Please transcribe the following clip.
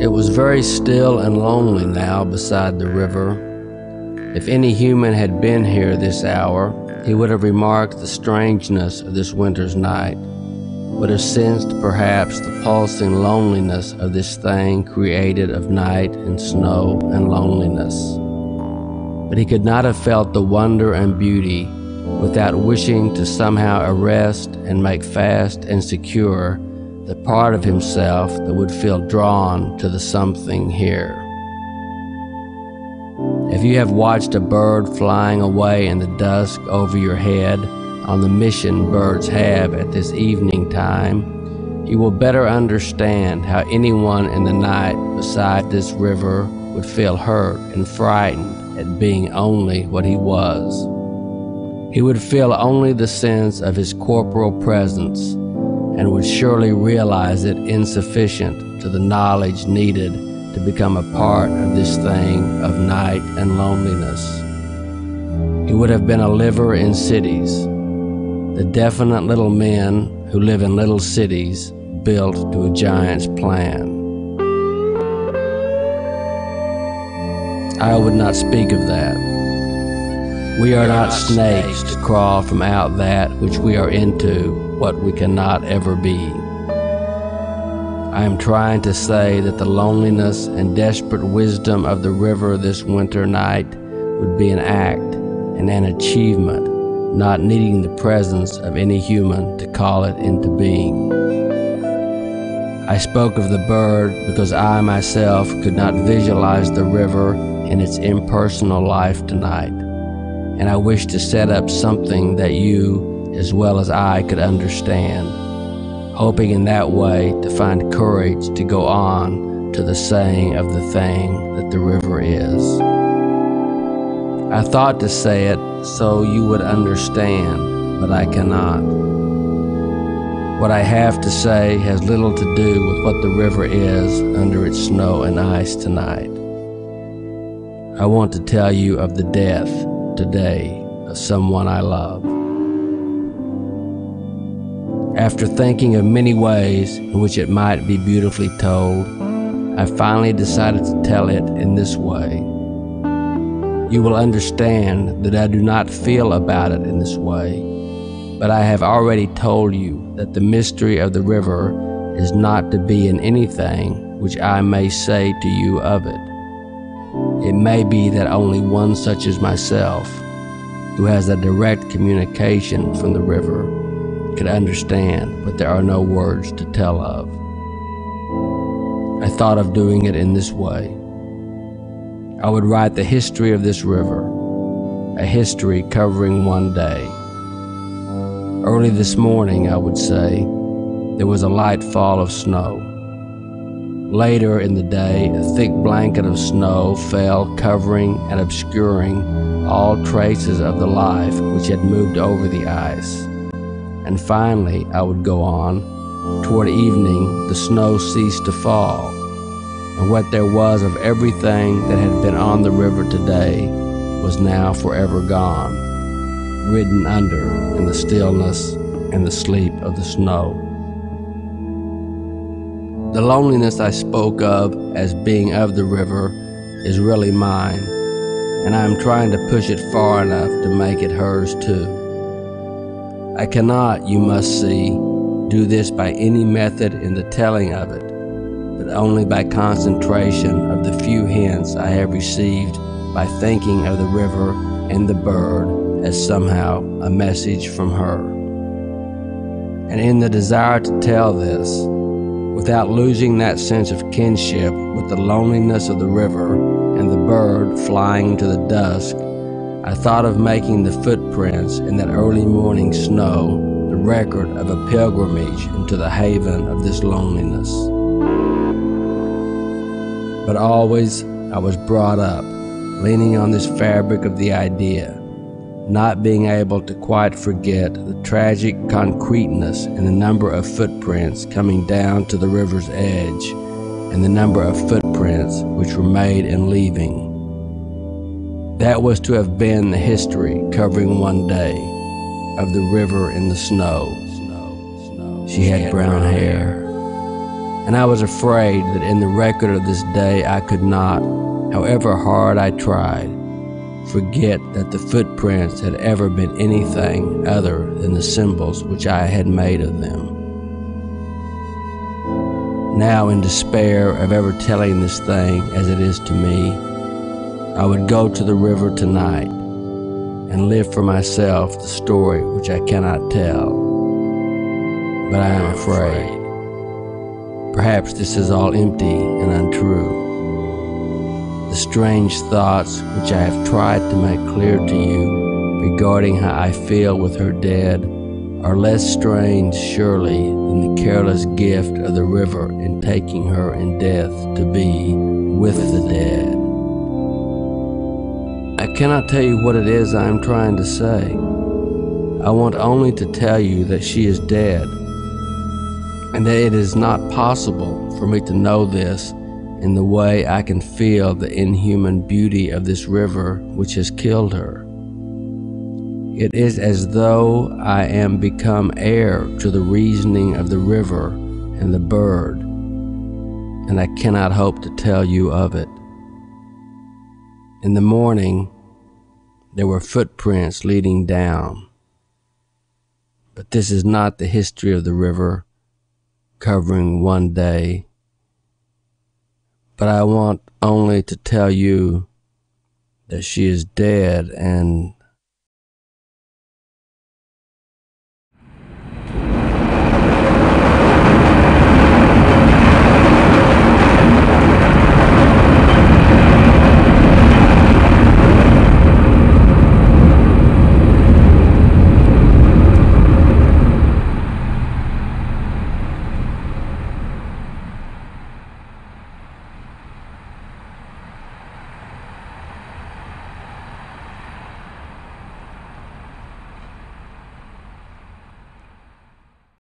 It was very still and lonely now beside the river. If any human had been here this hour, he would have remarked the strangeness of this winter's night, would have sensed perhaps the pulsing loneliness of this thing created of night and snow and loneliness. But he could not have felt the wonder and beauty without wishing to somehow arrest and make fast and secure the part of himself that would feel drawn to the something here. If you have watched a bird flying away in the dusk over your head on the mission birds have at this evening time, you will better understand how anyone in the night beside this river would feel hurt and frightened at being only what he was. He would feel only the sense of his corporal presence and would surely realize it insufficient to the knowledge needed to become a part of this thing of night and loneliness. He would have been a liver in cities, the definite little men who live in little cities built to a giant's plan. I would not speak of that. We are not snakes to crawl from out that which we are into what we cannot ever be. I am trying to say that the loneliness and desperate wisdom of the river this winter night would be an act and an achievement, not needing the presence of any human to call it into being. I spoke of the bird because I myself could not visualize the river in its impersonal life tonight, and I wish to set up something that you, as well as I could understand, hoping in that way to find courage to go on to the saying of the thing that the river is. I thought to say it so you would understand, but I cannot. What I have to say has little to do with what the river is under its snow and ice tonight. I want to tell you of the death today of someone I love. After thinking of many ways in which it might be beautifully told, I finally decided to tell it in this way. You will understand that I do not feel about it in this way, but I have already told you that the mystery of the river is not to be in anything which I may say to you of it. It may be that only one such as myself, who has a direct communication from the river, could understand, but there are no words to tell of. I thought of doing it in this way. I would write the history of this river, a history covering one day. Early this morning, I would say, there was a light fall of snow. Later in the day, a thick blanket of snow fell, covering and obscuring all traces of the life which had moved over the ice. And finally, I would go on. Toward evening, the snow ceased to fall, and what there was of everything that had been on the river today was now forever gone, ridden under in the stillness and the sleep of the snow. The loneliness I spoke of as being of the river is really mine, and I am trying to push it far enough to make it hers too. I cannot, you must see, do this by any method in the telling of it, but only by concentration of the few hints I have received by thinking of the river and the bird as somehow a message from her. And in the desire to tell this, without losing that sense of kinship with the loneliness of the river and the bird flying to the dusk, I thought of making the footprints in that early morning snow the record of a pilgrimage into the haven of this loneliness. But always I was brought up, leaning on this fabric of the idea, not being able to quite forget the tragic concreteness in the number of footprints coming down to the river's edge and the number of footprints which were made in leaving. That was to have been the history covering one day of the river in the snow. She had brown hair, and I was afraid that in the record of this day I could not, however hard I tried, forget that the footprints had ever been anything other than the symbols which I had made of them. Now, in despair of ever telling this thing as it is to me, I would go to the river tonight and live for myself the story which I cannot tell. But I am afraid. Perhaps this is all empty and untrue. The strange thoughts which I have tried to make clear to you regarding how I feel with her dead are less strange, surely, than the careless gift of the river in taking her in death to be with the dead. I cannot tell you what it is I am trying to say. I want only to tell you that she is dead, and that it is not possible for me to know this in the way I can feel the inhuman beauty of this river which has killed her. It is as though I am become heir to the reasoning of the river and the bird, and I cannot hope to tell you of it. In the morning, there were footprints leading down. But this is not the history of the river covering one day but I want only to tell you that she is dead and